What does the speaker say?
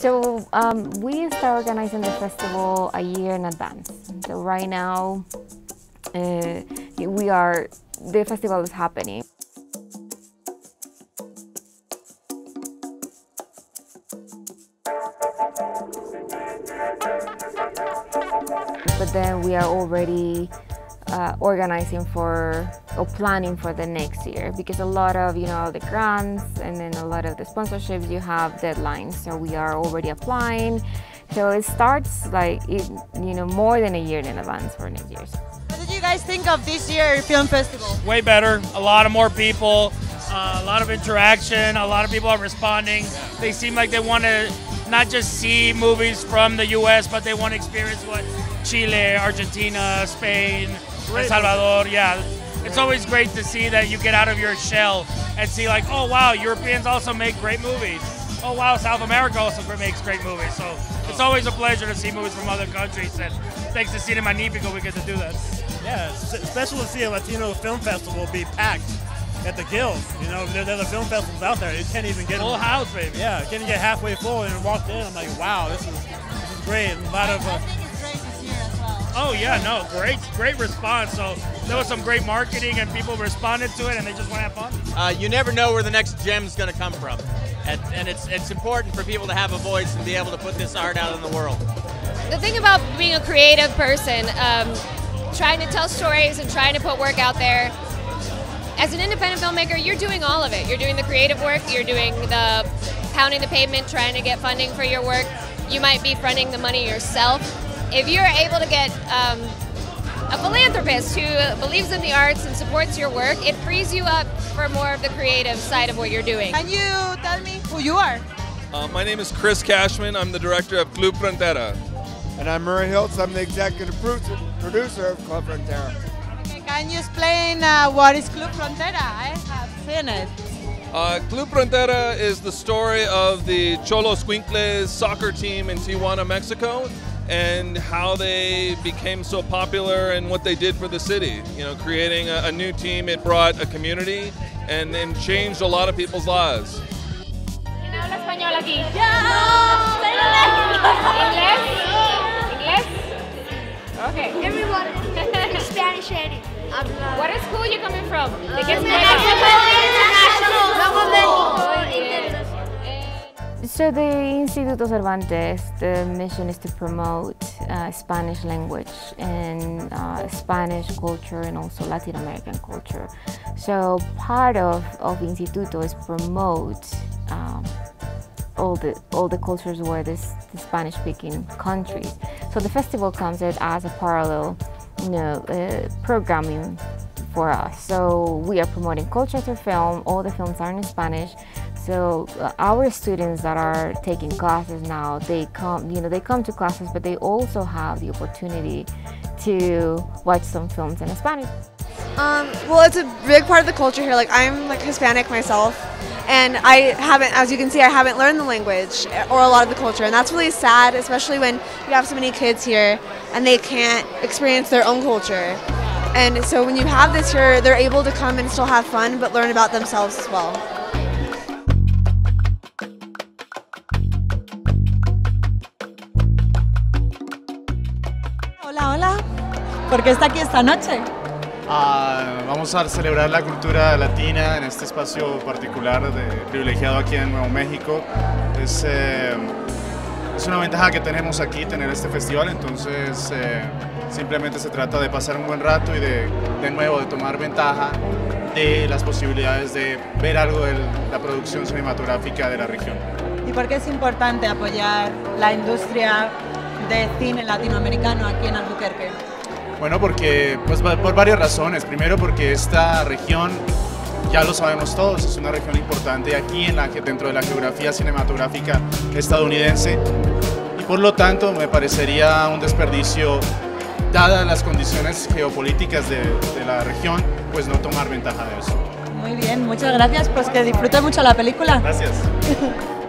So um, we start organizing the festival a year in advance. So right now, uh, we are the festival is happening. But then we are already uh, organizing for or planning for the next year because a lot of you know the grants and then a lot of the sponsorships you have deadlines so we are already applying. So it starts like it, you know more than a year in advance for next year. What did you guys think of this year film festival? Way better a lot of more people uh, a lot of interaction a lot of people are responding. They seem like they want to not just see movies from the us but they want to experience what chile argentina spain El Salvador, yeah. It's always great to see that you get out of your shell and see like, oh wow, Europeans also make great movies. Oh wow, South America also makes great movies. So it's always a pleasure to see movies from other countries, and thanks to Cine Magnifico, we get to do that. Yeah, it's special to see a Latino film festival be packed at the Guild. You know, there, there's film festivals out there. You can't even get full them. house, baby. Yeah, can't get halfway full and walked in. I'm like, wow, this is this is great. A lot of. Uh, Oh yeah, no, great, great response. So there was some great marketing, and people responded to it, and they just want to have fun. Uh, you never know where the next gem is going to come from, and, and it's it's important for people to have a voice and be able to put this art out in the world. The thing about being a creative person, um, trying to tell stories and trying to put work out there. As an independent filmmaker, you're doing all of it. You're doing the creative work. You're doing the pounding the pavement, trying to get funding for your work. You might be fronting the money yourself if you're able to get um, a philanthropist who believes in the arts and supports your work, it frees you up for more of the creative side of what you're doing. Can you tell me who you are? Uh, my name is Chris Cashman. I'm the director of Club Frontera. And I'm Murray Hiltz. I'm the executive producer of Club Frontera. Okay, can you explain uh, what is Club Frontera? I have seen it. Uh, Club Frontera is the story of the Xoloitzcuintles soccer team in Tijuana, Mexico and how they became so popular and what they did for the city. You know, creating a, a new team, it brought a community and, and changed a lot of people's lives. habla español aquí? ¿Inglés? ¿Inglés? Okay. Everyone. Spanish and What school you coming from? ¿De So the Instituto Cervantes, the mission is to promote uh, Spanish language and uh, Spanish culture and also Latin American culture. So part of, of Instituto is promote um, all the all the cultures where this the Spanish speaking countries. So the festival comes as a parallel, you know, uh, programming for us. So we are promoting culture through film. All the films are in Spanish. So uh, our students that are taking classes now, they come, you know, they come to classes, but they also have the opportunity to watch some films in Spanish. Um, well, it's a big part of the culture here. Like I'm like Hispanic myself, and I haven't, as you can see, I haven't learned the language or a lot of the culture, and that's really sad, especially when you have so many kids here and they can't experience their own culture. And so when you have this here, they're able to come and still have fun, but learn about themselves as well. ¿Por qué está aquí esta noche? Uh, vamos a celebrar la cultura latina en este espacio particular de, privilegiado aquí en Nuevo México. Es, eh, es una ventaja que tenemos aquí, tener este festival, entonces eh, simplemente se trata de pasar un buen rato y de, de nuevo de tomar ventaja de las posibilidades de ver algo de la producción cinematográfica de la región. ¿Y por qué es importante apoyar la industria de cine latinoamericano aquí en Albuquerque? Bueno, porque pues por varias razones. Primero porque esta región, ya lo sabemos todos, es una región importante aquí en la que dentro de la geografía cinematográfica estadounidense y por lo tanto me parecería un desperdicio dadas las condiciones geopolíticas de, de la región, pues no tomar ventaja de eso. Muy bien, muchas gracias, pues que disfrute mucho la película. Gracias.